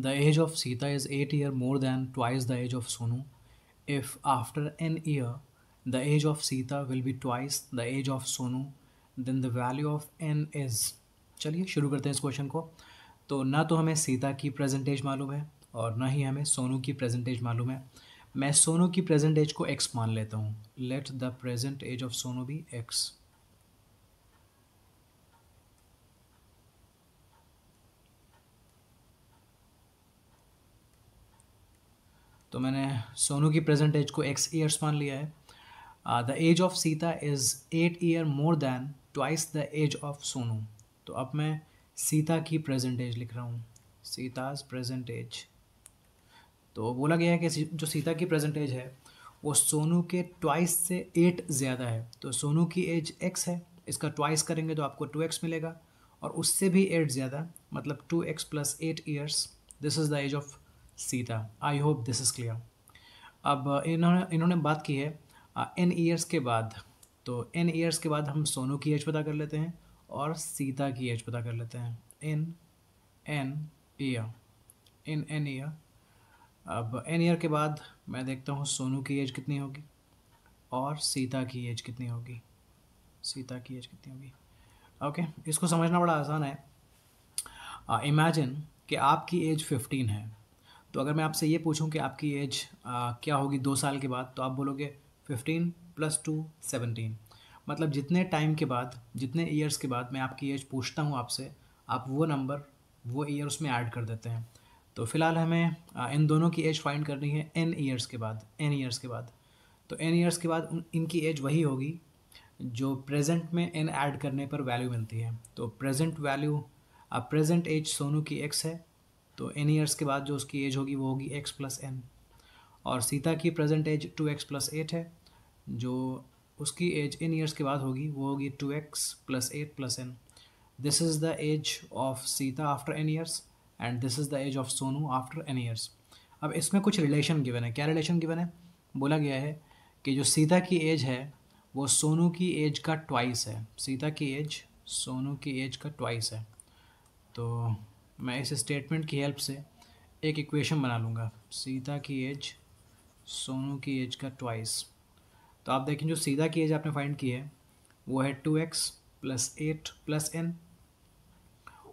The age of Sita is eight year more than twice the age of Sonu if after n year the age of Sita will be twice the age of Sonu then the value of n is चलिए शुरू करते हैं इस question को। तो ना तो हमें सीता की प्रेजेंटेज मालूम है और ना ही हमें सोनू की प्रेजेंटेज मालूम है। मैं सोनू की प्रेजेंट को एक्स मान लेता हूँ। Let the present age of Sonu be x तो मैंने सोनू की प्रेजेंट एज को एक्स ईयर्स मान लिया है। The age of Sita is eight year more than twice the age of Sonu तो अब मैं सीता की प्रेजेंट एज लिख रहा हूँ। सीताज प्रेजेंट एज तो बोला गया है कि जो सीता की प्रेजेंट एज है, वो सोनू के ट्वाइस से एट ज़्यादा है। तो सोनू की एज एक्स है, इसका ट्वाइस करेंगे तो आपको टू एक्स मिलेगा। और उससे भी एट ज़्यादा मतलब two x plus eight years this is the age of Sita I hope this is clear अब इन्होंने इन्होंने बात की है एन ईयर्स के बाद। तो एन ईयर्स के बाद हम सोनू की एज पता कर लेते हैं और सीता की एज पता कर लेते हैं। In n year in n year अब एन ईयर के बाद मैं देखता हूँ सोनू की एज कितनी होगी और सीता की एज कितनी होगी। सीता की एज कितनी होगी। ओके okay, इसको समझना बड़ा आसान है। इमेजिन कि आपकी एज फिफ्टीन है। तो अगर मैं आपसे ये पूछूँ कि आपकी एज क्या होगी दो साल के बाद तो आप बोलोगे फिफ्टीन प्लस टू सेवनटीन मतलब जितने टाइम के बाद, जितने ईयर्स के बाद मैं आपकी एज पूछता हूँ आपसे, आप वो नंबर वो ईयर उसमें ऐड कर देते हैं. तो फ़िलहाल हमें इन दोनों की एज फाइंड करनी है एन ईयर्स के बाद एन ईयर्स के बाद. तो एन ईयर्स के बाद इनकी एज वही होगी जो प्रेजेंट में एन ऐड करने पर वैल्यू मिलती है. तो present value present age Sonu की एक्स है तो एन ईयर्स के बाद जो उसकी एज होगी, वो होगी एक्स प्लस एन और सीता की present age two x plus eight है, जो उसकी एज इन ईयर्स के बाद होगी, वो होगी two x plus eight plus n this is the age of Sita after n years and this is the age of Sonu after n years अब इसमें कुछ रिलेशन गिवन है। क्या रिलेशन गिवन है? बोला गया है कि जो सीता की एज है, वो सोनू की एज का ट्वाइस है। सीता की एज सोनू की एज का ट्वाइस है। तो मैं इस स्टेटमेंट की हेल्प से एक इक्वेशन बना लूँगा। सीता की एज सोनू की एज का ट्वाइस तो आप देखें, जो सीता की एज आपने फाइंड की है, वो है two x plus eight plus n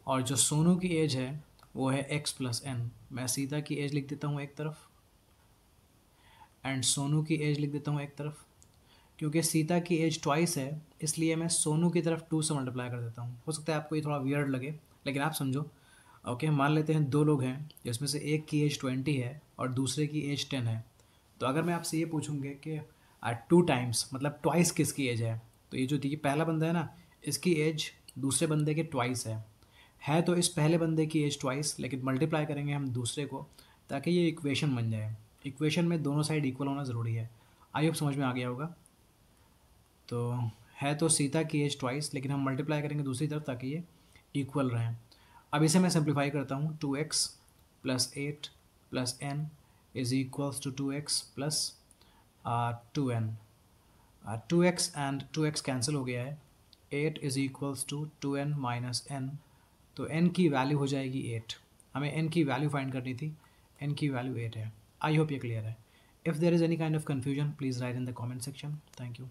और जो सोनू की एज है, वो है एक्स प्लस एन मैं सीता की एज लिख देता हूँ एक तरफ़ एंड सोनू की एज लिख देता हूँ एक तरफ़। क्योंकि सीता की एज ट्वाइस है, इसलिए मैं सोनू की तरफ़ टू से मल्टीप्लाई कर देता हूँ। हो सकता है आपको ये थोड़ा वियर्ड लगे, लेकिन आप समझो। ओके मान लेते हैं दो लोग हैं, जिसमें से एक की एज ट्वेंटी है और दूसरे की एज टेन है। तो अगर मैं आपसे ये पूछूँगी कि टू टाइम्स मतलब ट्वाइस किसकी एज है? तो ये जो देखिए, पहला बंदा है ना, इसकी एज दूसरे बंदे के ट्वाइस है। है तो इस पहले बंदे की एज ट्वाइस लेकिन मल्टीप्लाई करेंगे हम दूसरे को, ताकि ये इक्वेशन बन जाए। इक्वेशन में दोनों साइड इक्वल होना ज़रूरी है। आई होप समझ में आ गया होगा। तो है तो सीता की एज ट्वाइस लेकिन हम मल्टीप्लाई करेंगे दूसरी तरफ़, ताकि ये इक्वल रहें। अब इसे मैं सिंप्लीफाई करता हूँ two x plus eight plus n is equals to two x plus two n two x and two x cancel हो गया है। Eight is equals to two n minus n तो एन की वैल्यू हो जाएगी eight हमें N की value find करनी थी। एन की वैल्यू एट है। आई होप ये क्लियर है। If there is any kind of confusion please write in the comment section thank you